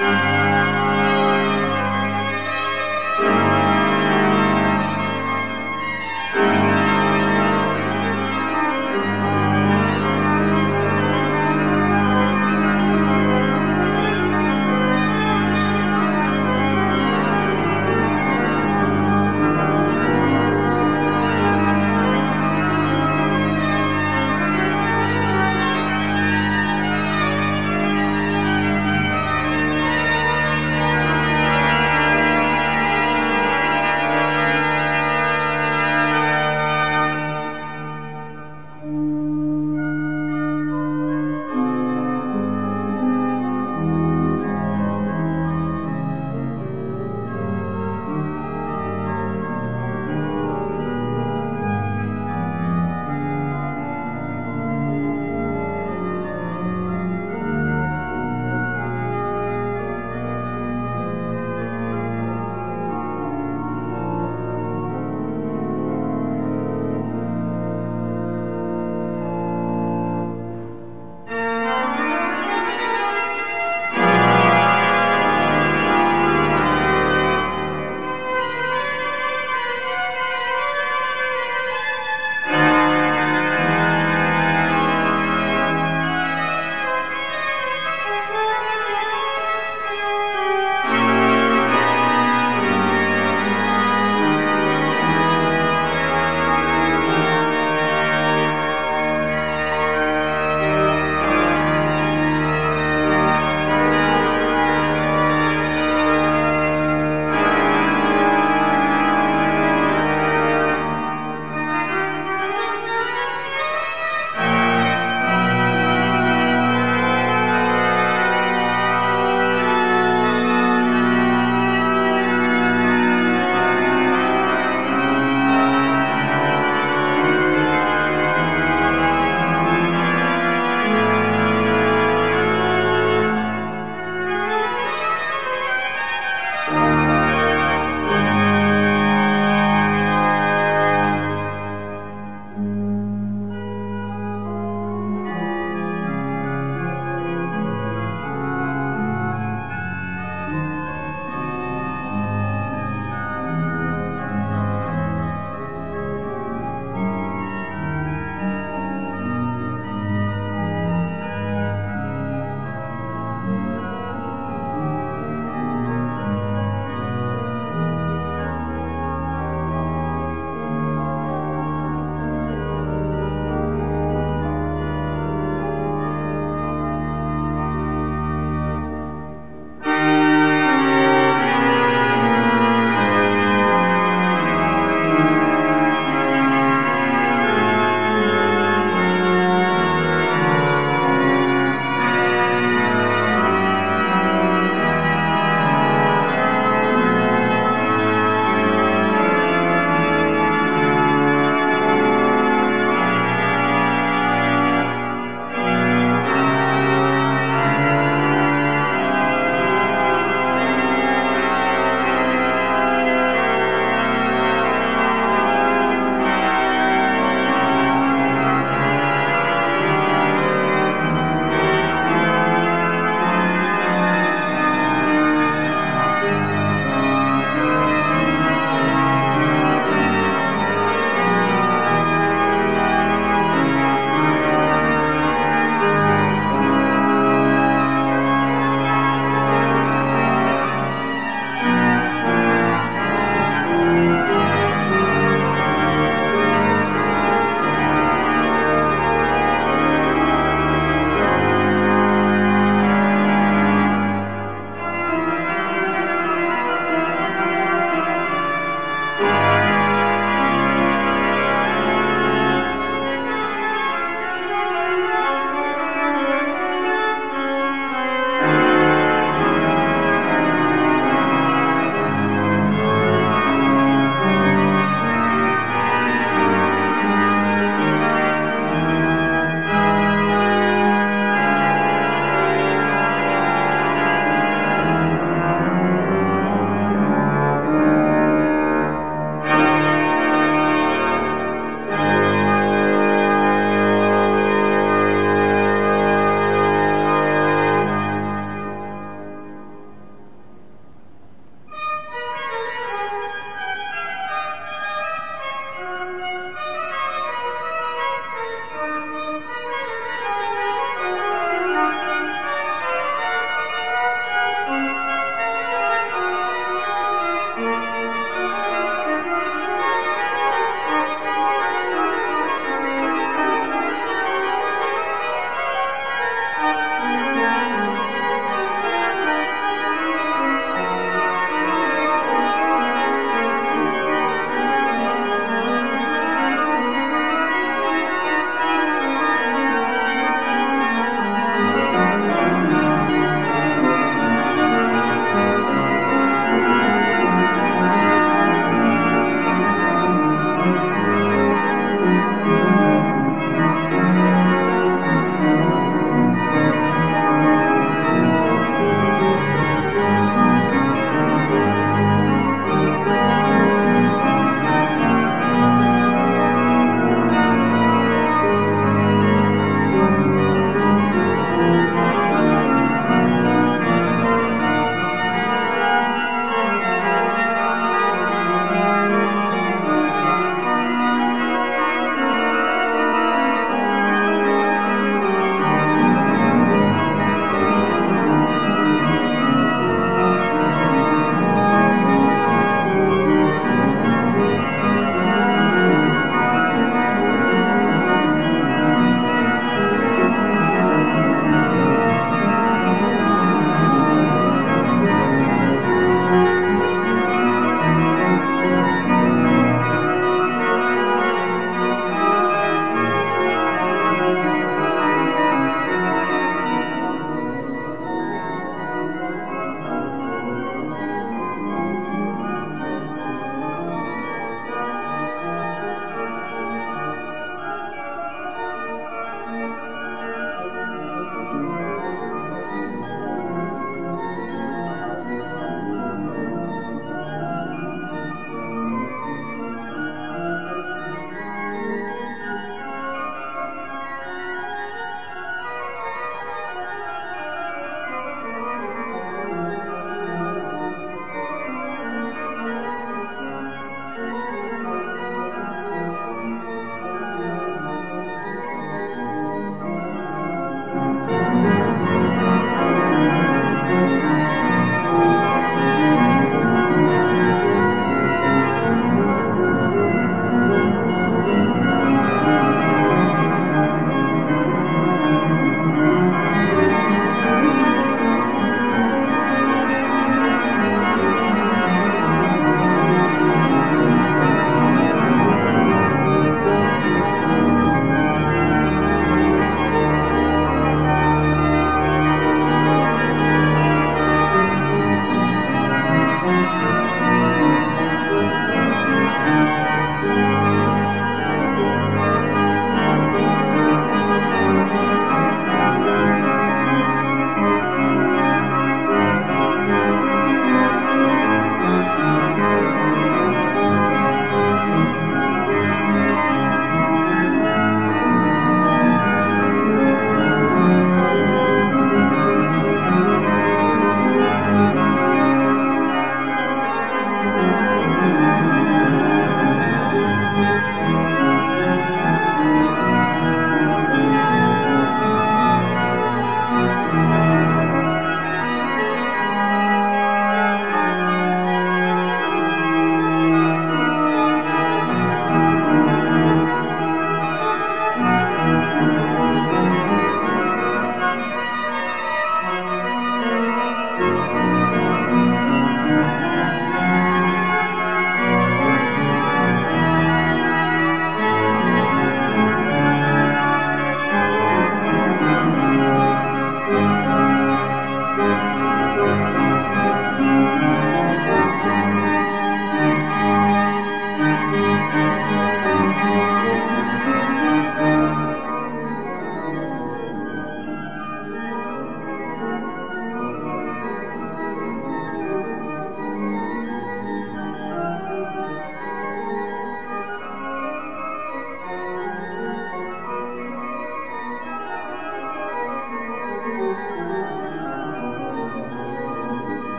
Música